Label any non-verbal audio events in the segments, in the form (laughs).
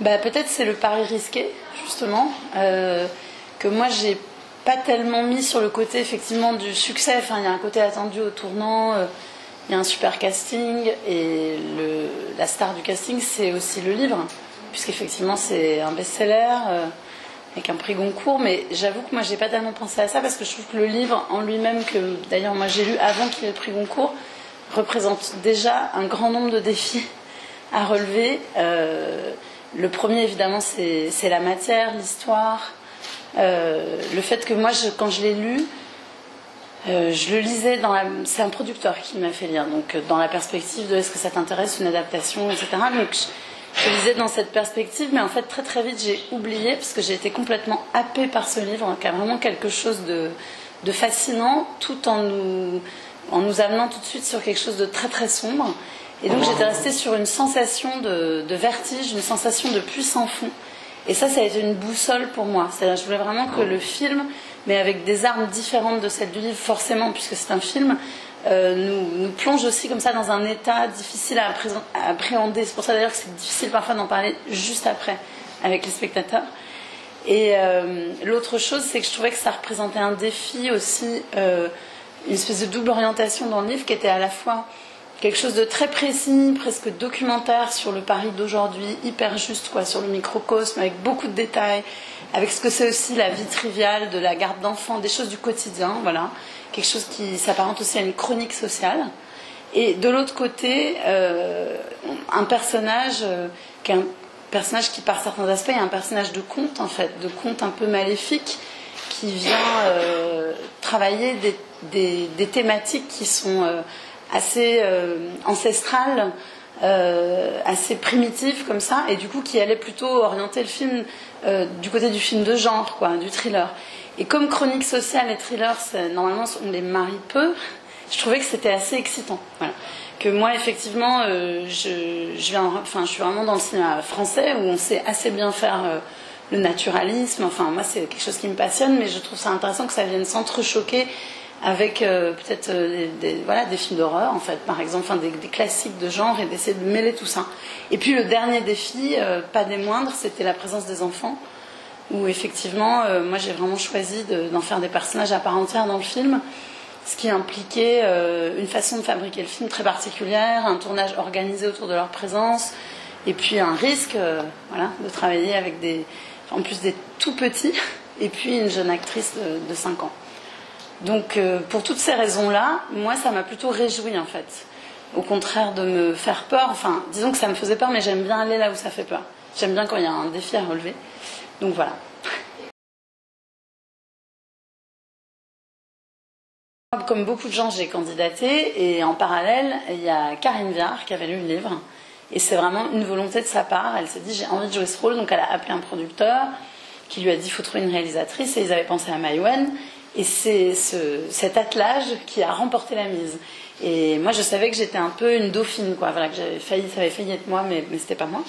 bah, Peut-être c'est le pari risqué, justement, euh, que moi j'ai pas tellement mis sur le côté effectivement du succès. Enfin, il y a un côté attendu au tournant, euh, il y a un super casting, et la star du casting c'est aussi le livre, puisqu'effectivement c'est un best-seller. Euh, avec un prix Goncourt, mais j'avoue que moi j'ai pas tellement pensé à ça parce que je trouve que le livre en lui-même, que d'ailleurs moi j'ai lu avant qu'il ait le prix Goncourt, représente déjà un grand nombre de défis à relever. Le premier, évidemment, c'est la matière, l'histoire. Euh, le fait que moi, quand je l'ai lu, euh, je le lisais dans la. C'est un producteur qui m'a fait lire, donc dans la perspective de est-ce que ça t'intéresse, une adaptation, etc. Donc je, je, lisais dans cette perspective, mais en fait, très très vite, j'ai oublié parce que j'ai été complètement happée par ce livre, qui a vraiment quelque chose de, de fascinant, tout en nous en nous amenant tout de suite sur quelque chose de très très sombre. Et donc j'étais restée sur une sensation de, vertige, une sensation de puissant fond. Et ça, ça a été une boussole pour moi. C'est-à-dire, je voulais vraiment que le film, mais avec des armes différentes de celles du livre, forcément, puisque c'est un film, euh, nous, nous, plonge aussi comme ça dans un état difficile à, à appréhender. C'est pour ça d'ailleurs que c'est difficile parfois d'en parler juste après avec les spectateurs. Et euh, l'autre chose, c'est que je trouvais que ça représentait un défi aussi. Euh, une espèce de double orientation dans le livre qui était à la fois quelque chose de très précis, presque documentaire sur le Paris d'aujourd'hui, hyper juste quoi, sur le microcosme, avec beaucoup de détails, avec ce que c'est aussi la vie triviale de la garde d'enfants, des choses du quotidien, voilà, quelque chose qui s'apparente aussi à une chronique sociale. Et de l'autre côté, euh, un personnage euh, qui est un personnage qui, par certains aspects, est un personnage de conte en fait, de conte un peu maléfique, qui vient euh, travailler des thématiques qui sont assez euh, ancestrales, euh, assez primitives comme ça, et du coup qui allaient plutôt orienter le film du côté du film de genre, quoi, du thriller. Et comme chronique sociale et thriller, normalement on les marie peu, je trouvais que c'était assez excitant. Voilà. Que moi, effectivement, je, je, viens, enfin, je suis vraiment dans le cinéma français où on sait assez bien faire le naturalisme. Enfin, moi, c'est quelque chose qui me passionne, mais je trouve ça intéressant que ça vienne s'entrechoquer avec euh, peut-être euh, des, films d'horreur, en fait, par exemple, des, classiques de genre, et d'essayer de mêler tout ça. Et puis le dernier défi, euh, pas des moindres, c'était la présence des enfants, où effectivement, moi j'ai vraiment choisi d'en de, faire des personnages à part entière dans le film, ce qui impliquait une façon de fabriquer le film très particulière, un tournage organisé autour de leur présence, et puis un risque, voilà, de travailler avec des, en plus des tout petits, (laughs) et puis une jeune actrice de, de 5 ans. Donc euh, pour toutes ces raisons-là, moi ça m'a plutôt réjoui en fait. Au contraire de me faire peur, enfin disons que ça me faisait peur, mais j'aime bien aller là où ça fait peur. J'aime bien quand il y a un défi à relever. Donc voilà. (laughs) Comme beaucoup de gens, j'ai candidaté et en parallèle, il y a Karine Viard qui avait lu le livre. Et c'est vraiment une volonté de sa part. Elle s'est dit j'ai envie de jouer ce rôle, donc elle a appelé un producteur qui lui a dit faut trouver une réalisatrice et ils avaient pensé à Maïwen et c'est ce, cet attelage qui a remporté la mise. Et moi, je savais que j'étais un peu une dauphine, quoi. Voilà, que j'avais failli, ça avait failli être moi, mais, mais c'était pas moi.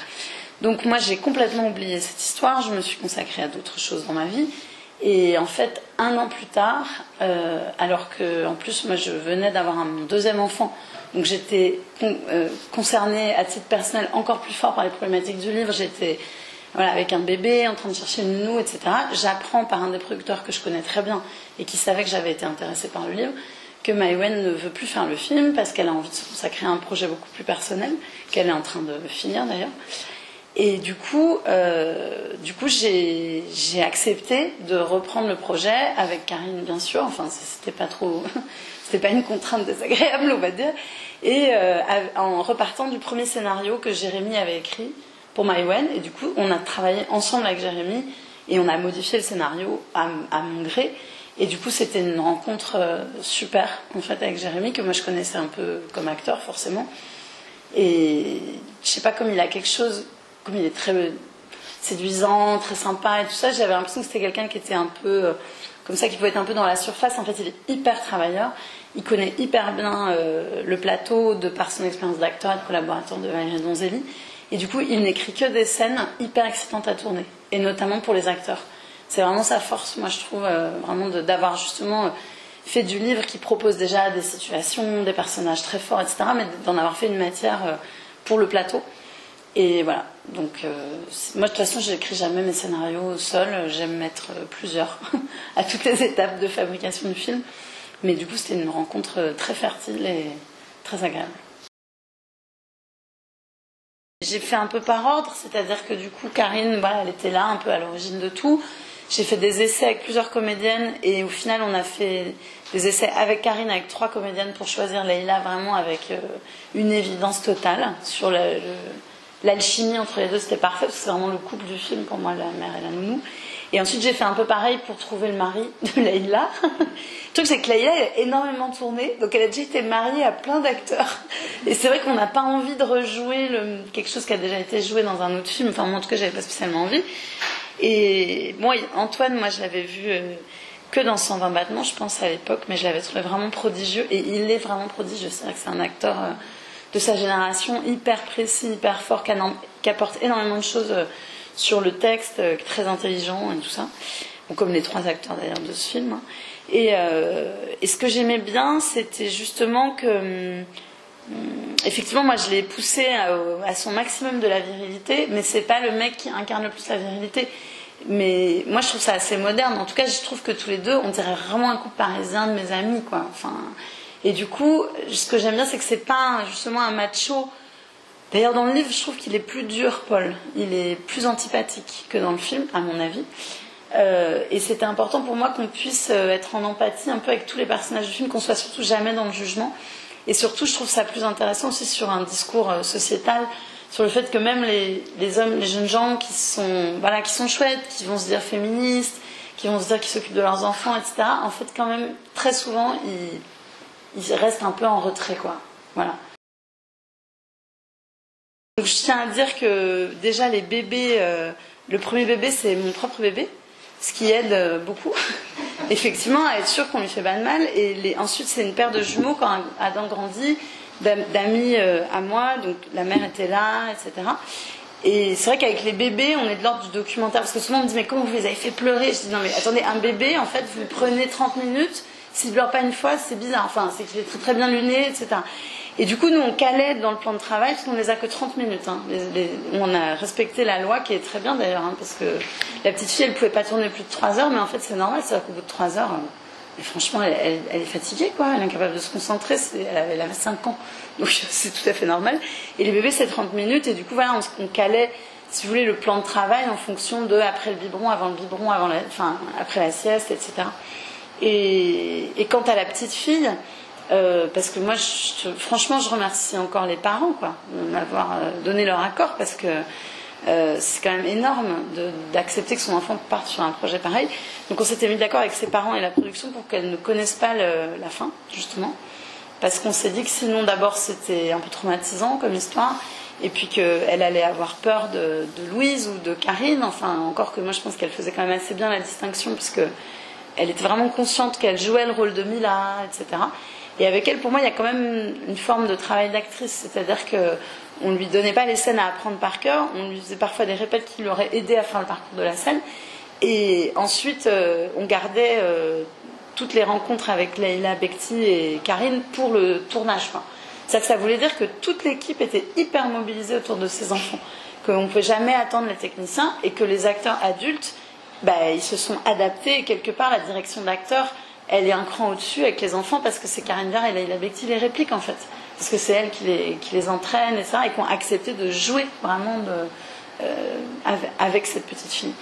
Donc moi, j'ai complètement oublié cette histoire. Je me suis consacrée à d'autres choses dans ma vie. Et en fait, un an plus tard, euh, alors que, en plus, moi, je venais d'avoir un deuxième enfant, donc j'étais euh, concernée à titre personnel encore plus fort par les problématiques du livre. J'étais avec un bébé, en train de chercher une nounou, etc. J'apprends par un des producteurs que je connais très bien et qui savait que j'avais été intéressée par le livre que Maïwen ne veut plus faire le film parce qu'elle a envie de se consacrer à un projet beaucoup plus personnel, qu'elle est en train de finir d'ailleurs. Et du coup, euh, coup, j'ai accepté de reprendre le projet avec Karine, bien sûr. Enfin, c'était pas trop, (laughs) c'était pas une contrainte désagréable, on va dire. Et euh, en repartant du premier scénario que Jérémy avait écrit, pour MyWen. Et du coup, on a travaillé ensemble avec Jérémy et on a modifié le scénario à, à mon gré. Et du coup, c'était une rencontre euh, super en fait avec Jérémy que moi je connaissais un peu comme acteur forcément. Et je sais pas comme il a quelque chose, comme il est très séduisant, très sympa et tout ça. J'avais l'impression que c'était quelqu'un qui était un peu euh, comme ça, qui pouvait être un peu dans la surface. En fait, il est hyper travailleur. Il connaît hyper bien euh, le plateau de par son expérience d'acteur et de collaborateur de Valérie Donzelli. Et du coup, il n'écrit que des scènes hyper excitantes à tourner, et notamment pour les acteurs. C'est vraiment sa force, moi je trouve, euh, vraiment d'avoir justement euh, fait du livre qui propose déjà des situations, des personnages très forts, etc., mais d'en avoir fait une matière euh, pour le plateau. Et voilà. Donc, moi, de toute façon, je n'écris jamais mes scénarios seul. J'aime mettre plusieurs (laughs) à toutes les étapes de fabrication du film. Mais du coup, c'était une rencontre très fertile et très agréable. J'ai fait un peu par ordre, c'est-à-dire que du coup, Karine, voilà, elle était là un peu à l'origine de tout. J'ai fait des essais avec plusieurs comédiennes et au final, on a fait des essais avec Karine, avec trois comédiennes pour choisir Leïla vraiment avec euh, une évidence totale sur l'alchimie entre les deux. C'était parfait parce que c'est vraiment le couple du film pour moi, la mère et la nounou. Et ensuite, j'ai fait un peu pareil pour trouver le mari de (laughs) Leïla. le truc, c'est que Leïla, elle a énormément tourné, donc elle a déjà été mariée à plein d'acteurs. Et c'est vrai qu'on n'a pas envie de rejouer quelque chose qui a déjà été joué dans un autre film. Enfin, moi, en tout cas, j'avais pas spécialement envie. Et moi, Antoine, moi, je l'avais vu euh, que dans 120 battements, je pense, à l'époque, mais je l'avais trouvé vraiment prodigieux. Et il est vraiment prodigieux. C'est vrai que c'est un acteur euh, de sa génération, hyper précis, hyper fort, qui apporte énormément de choses euh, sur le texte, très intelligent et tout ça. comme les trois acteurs d'ailleurs de ce film. Hein. Et, et, ce que j'aimais bien, c'était justement que hum, effectivement, moi, je l'ai poussé à, son maximum de la virilité, mais c'est pas le mec qui incarne le plus la virilité. Mais moi, je trouve ça assez moderne. En tout cas, je trouve que tous les deux, on dirait vraiment un couple parisien de mes amis, quoi. Enfin, et du coup, ce que j'aime bien, c'est que c'est pas justement un macho. D'ailleurs, dans le livre, je trouve qu'il est plus dur, Paul. Il est plus antipathique que dans le film, à mon avis. Euh, et c'était important pour moi qu'on puisse euh, être en empathie un peu avec tous les personnages du film, qu'on soit surtout jamais dans le jugement. Et surtout, je trouve ça plus intéressant aussi sur un discours euh, sociétal sur le fait que même les, hommes, les jeunes gens qui sont, voilà, qui sont chouettes, qui vont se dire féministes, qui vont se dire qu'ils s'occupent de leurs enfants, etc., en fait, quand même, très souvent, ils, ils restent un peu en retrait, quoi. Voilà. Donc, je tiens à dire que déjà, les bébés, euh, le premier bébé, c'est mon propre bébé, ce qui aide euh, beaucoup, (laughs) effectivement, à être sûr qu'on lui fait pas de mal. Et ensuite, c'est une paire de jumeaux quand Adam grandit d'amis euh, à moi, donc la mère était là, etc. Et c'est vrai qu'avec les bébés, on est de l'ordre du documentaire, parce que souvent on me dit mais comment vous les avez fait pleurer? Je dis non mais attendez, un bébé, en fait, vous prenez 30 minutes, s'il pleure pas une fois, c'est bizarre, enfin c'est qu'il est très, très bien luné, etc. Et du coup, nous, on calait dans le plan de travail, parce qu'on les a que 30 minutes. Hein. on a respecté la loi, qui est très bien d'ailleurs, hein, parce que la petite fille, elle pouvait pas tourner plus de 3 heures, mais en fait, c'est normal, c'est-à-dire qu'au bout de 3 heures, et franchement, elle, est fatiguée, quoi. Elle est incapable de se concentrer. Elle avait, 5 ans. Donc (laughs) c'est tout à fait normal. Et les bébés, c'est 30 minutes. Et du coup, voilà, on, calait, si vous voulez, le plan de travail en fonction de après le biberon, avant le biberon, avant enfin, après la sieste, etc. Et, et quant à la petite fille, euh, parce que moi, franchement, je remercie encore les parents, quoi, de m'avoir euh, donné leur accord, parce que euh, c'est quand même énorme d'accepter que son enfant parte sur un projet pareil. Donc on s'était mis d'accord avec ses parents et la production pour qu'elle ne connaisse pas la fin, justement. Parce qu'on s'est dit que sinon, d'abord, c'était un peu traumatisant comme histoire, et puis qu'elle allait avoir peur de, Louise ou de Karine. Enfin, encore que moi, je pense qu'elle faisait quand même assez bien la distinction, puisque elle était vraiment consciente qu'elle jouait le rôle de Mila, etc. Et avec elle, pour moi, il y a quand même une forme de travail d'actrice, c'est-à-dire que on ne lui donnait pas les scènes à apprendre par cœur, on lui faisait parfois des répètes qui l'auraient aidé à faire le parcours de la scène. Et ensuite, euh, on gardait euh, toutes les rencontres avec Leila Bekti et Karine pour le tournage. Ça, ça voulait dire que toute l'équipe était hyper mobilisée autour de ces enfants, qu'on ne pouvait jamais attendre les techniciens et que les acteurs adultes, bah, ils se sont adaptés et quelque part la direction d'acteurs, elle est un cran au-dessus avec les enfants parce que c'est Karine Viard et Leila Bekti les répliques en fait parce que c'est elle qui les, entraîne et ça, et qui ont accepté de jouer vraiment euh, avec, cette petite fille.